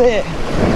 Sì.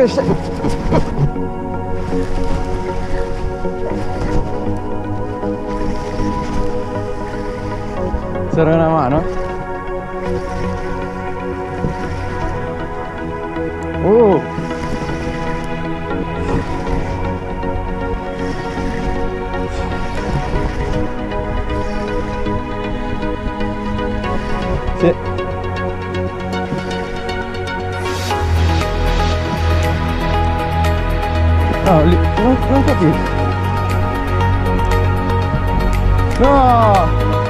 Pesce. Serve una mano? Uh! Sì. Não, li... não. Não, Não!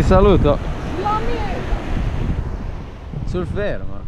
Ti saluto. Sul ferro.